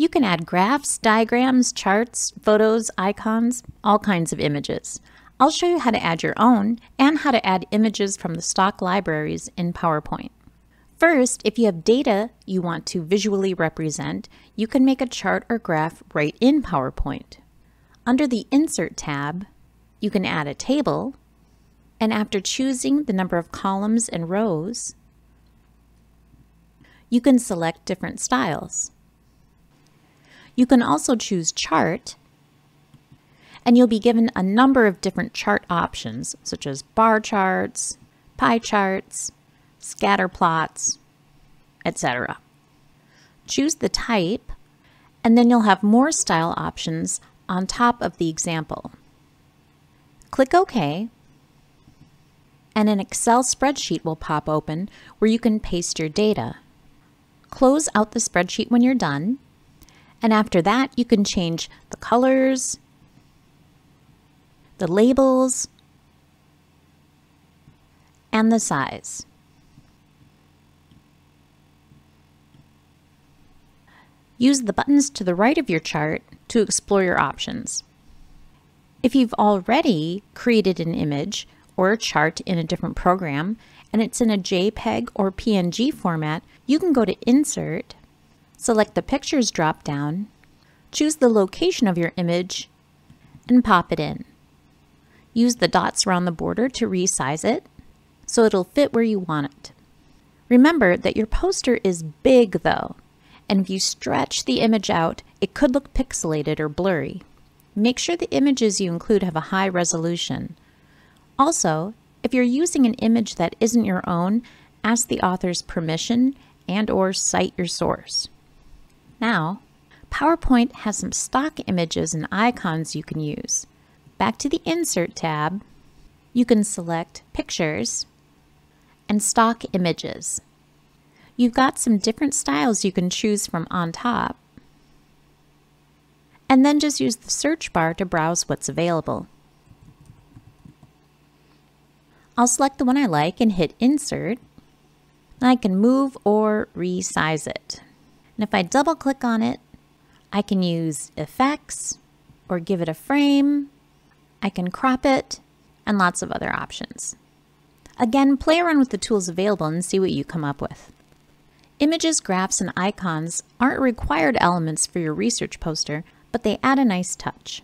You can add graphs, diagrams, charts, photos, icons, all kinds of images. I'll show you how to add your own and how to add images from the stock libraries in PowerPoint. First, if you have data you want to visually represent, you can make a chart or graph right in PowerPoint. Under the Insert tab, you can add a table, and after choosing the number of columns and rows, you can select different styles. You can also choose Chart, and you'll be given a number of different chart options, such as bar charts, pie charts, scatter plots, etc. Choose the type, and then you'll have more style options on top of the example. Click OK, and an Excel spreadsheet will pop open where you can paste your data. Close out the spreadsheet when you're done, and after that you can change the colors, the labels, and the size. Use the buttons to the right of your chart to explore your options. If you've already created an image or a chart in a different program and it's in a JPEG or PNG format, you can go to Insert, select the Pictures drop-down, choose the location of your image, and pop it in. Use the dots around the border to resize it so it'll fit where you want it. Remember that your poster is big though, and if you stretch the image out, it could look pixelated or blurry. Make sure the images you include have a high resolution. Also, if you're using an image that isn't your own, ask the author's permission and or cite your source. Now, PowerPoint has some stock images and icons you can use. Back to the Insert tab, you can select Pictures and Stock Images. You've got some different styles you can choose from on top. And then just use the search bar to browse what's available. I'll select the one I like and hit Insert. I can move or resize it. And if I double click on it, I can use effects or give it a frame. I can crop it and lots of other options. Again, play around with the tools available and see what you come up with. Images, graphs, and icons aren't required elements for your research poster, but they add a nice touch.